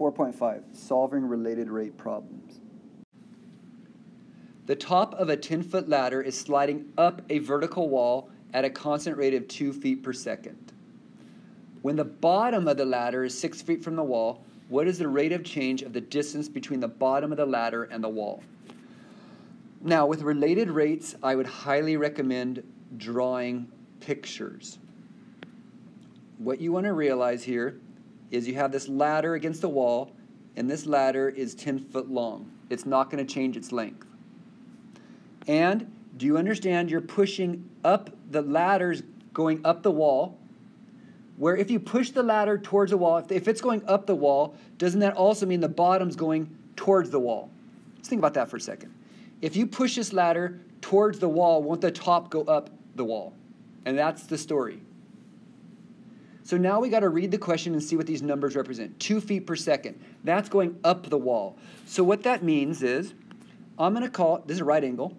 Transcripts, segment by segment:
4.5, solving related rate problems. The top of a 10-foot ladder is sliding up a vertical wall at a constant rate of 2 feet per second. When the bottom of the ladder is 6 feet from the wall, what is the rate of change of the distance between the bottom of the ladder and the wall? Now, with related rates, I would highly recommend drawing pictures. What you want to realize here is you have this ladder against the wall, and this ladder is 10 foot long. It's not going to change its length. And do you understand you're pushing up the ladders going up the wall? Where if you push the ladder towards the wall, if it's going up the wall, doesn't that also mean the bottom's going towards the wall? Let's think about that for a second. If you push this ladder towards the wall, won't the top go up the wall? And that's the story. So now we got to read the question and see what these numbers represent. Two feet per second. That's going up the wall. So what that means is, I'm going to call, this is a right angle.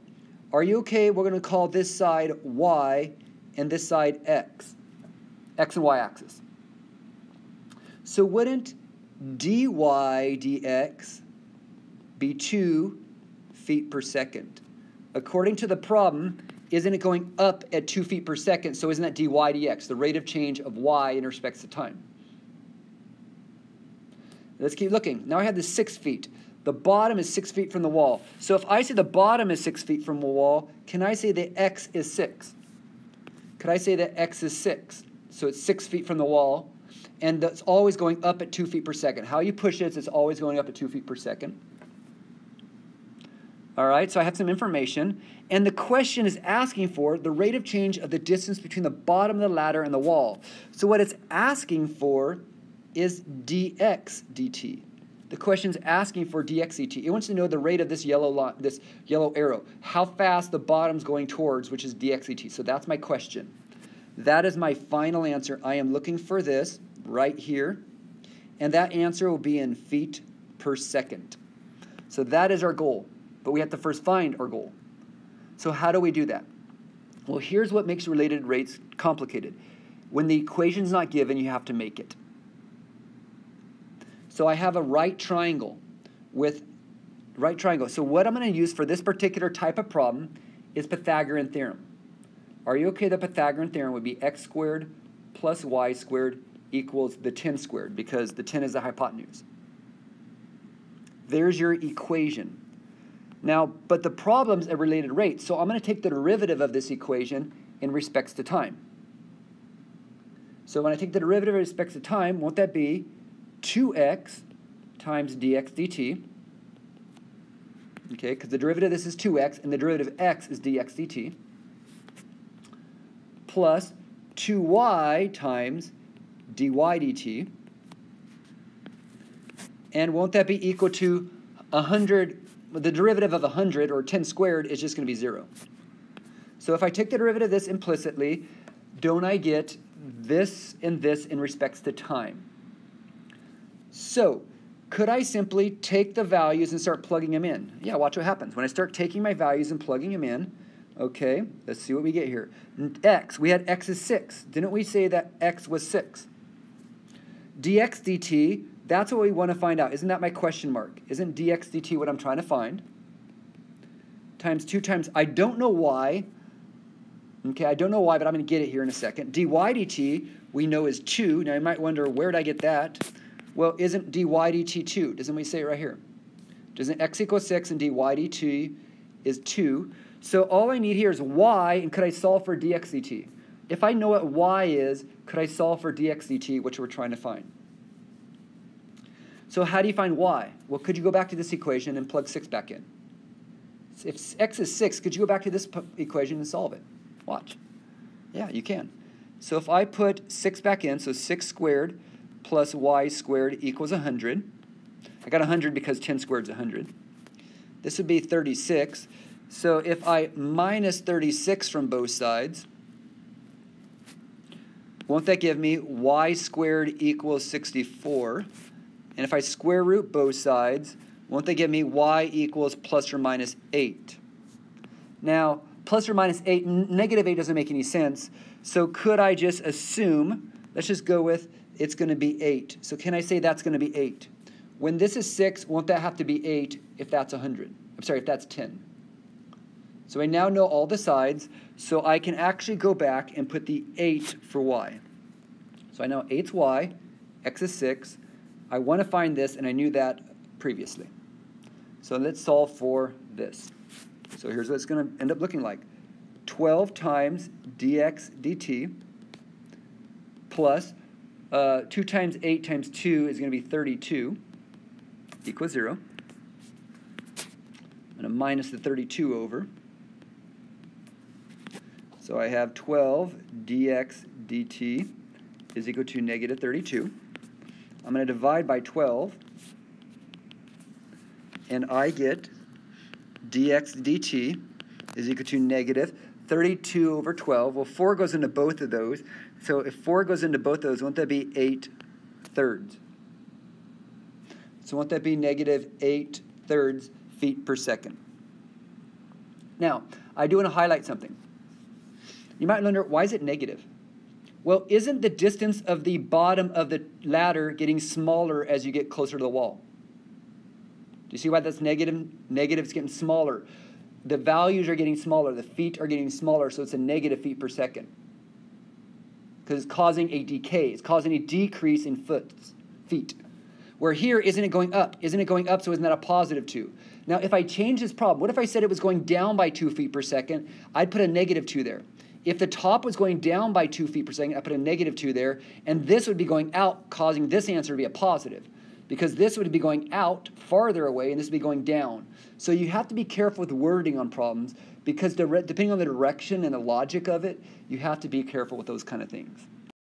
Are you okay? We're going to call this side y and this side x. X and y axis. So wouldn't dy dx be 2 feet per second? According to the problem, isn't it going up at 2 feet per second? So isn't that dy dx, the rate of change of y in respect to time? Let's keep looking. Now I have the 6 feet. The bottom is 6 feet from the wall. So if I say the bottom is 6 feet from the wall, can I say that x is 6? Could I say that x is 6? So it's 6 feet from the wall. And that's always going up at 2 feet per second. How you push it, it's always going up at 2 feet per second. All right, so I have some information. And the question is asking for the rate of change of the distance between the bottom of the ladder and the wall. So what it's asking for is dx dt. The question is asking for dx dt. It wants to know the rate of this yellow line, this yellow arrow, how fast the bottom's going towards, which is dx dt. So that's my question. That is my final answer. I am looking for this right here. And that answer will be in feet per second. So that is our goal. But we have to first find our goal. So how do we do that? Well, here's what makes related rates complicated. When the equation's not given, you have to make it. So I have a right triangle with right triangle. So what I'm going to use for this particular type of problem is Pythagorean theorem. Are you okay? The Pythagorean theorem would be x squared plus y squared equals the 10 squared because the 10 is the hypotenuse. There's your equation. Now, but the problem's a related rate, so I'm going to take the derivative of this equation in respects to time. So when I take the derivative in respects to time, won't that be 2x times dx dt? Okay, because the derivative of this is 2x, and the derivative of x is dx dt, plus 2y times dy dt. And won't that be equal to 100 the derivative of 100, or 10 squared, is just going to be 0. So if I take the derivative of this implicitly, don't I get this and this in respects to time? So, could I simply take the values and start plugging them in? Yeah, watch what happens. When I start taking my values and plugging them in, okay, let's see what we get here. x, we had x is 6. Didn't we say that x was 6? dx dt, that's what we want to find out. Isn't that my question mark? Isn't dx dt what I'm trying to find? Times 2 times, I don't know why. Okay, I don't know why, but I'm going to get it here in a second. dy dt, we know is 2. Now, you might wonder, where did I get that? Well, isn't dy dt 2? Doesn't we say it right here? Doesn't x equal 6 and dy dt is 2? So all I need here is y, and could I solve for dx dt? If I know what y is, could I solve for dx dt, which we're trying to find? So how do you find y? Well, could you go back to this equation and plug 6 back in? If x is 6, could you go back to this equation and solve it? Watch. Yeah, you can. So if I put 6 back in, so 6 squared plus y squared equals 100. I got 100 because 10 squared is 100. This would be 36. So if I minus 36 from both sides, won't that give me y squared equals 64? And if I square root both sides, won't they give me y equals plus or minus 8? Now, plus or minus 8, negative 8 doesn't make any sense. So could I just assume, let's just go with it's going to be 8. So can I say that's going to be 8? When this is 6, won't that have to be 8 if that's 100? I'm sorry, if that's 10. So I now know all the sides, so I can actually go back and put the 8 for y. So I know 8's y, x is 6. I want to find this, and I knew that previously. So let's solve for this. So here's what it's going to end up looking like. 12 times dx dt plus uh, 2 times 8 times 2 is going to be 32 equals 0. I'm going to minus the 32 over. So I have 12 dx dt is equal to negative 32. I'm going to divide by 12, and I get dx dt is equal to negative 32 over 12. Well, 4 goes into both of those. So if 4 goes into both of those, won't that be 8 thirds? So won't that be negative 8 thirds feet per second? Now, I do want to highlight something. You might wonder, why is it negative? Well, isn't the distance of the bottom of the ladder getting smaller as you get closer to the wall? Do you see why that's negative? Negative is getting smaller. The values are getting smaller. The feet are getting smaller, so it's a negative feet per second. Because it's causing a decay. It's causing a decrease in foot, feet. Where here, isn't it going up? Isn't it going up, so isn't that a positive 2? Now, if I change this problem, what if I said it was going down by 2 feet per second? I'd put a negative 2 there. If the top was going down by 2 feet per second, I put a negative 2 there, and this would be going out, causing this answer to be a positive. Because this would be going out farther away, and this would be going down. So you have to be careful with wording on problems, because depending on the direction and the logic of it, you have to be careful with those kind of things.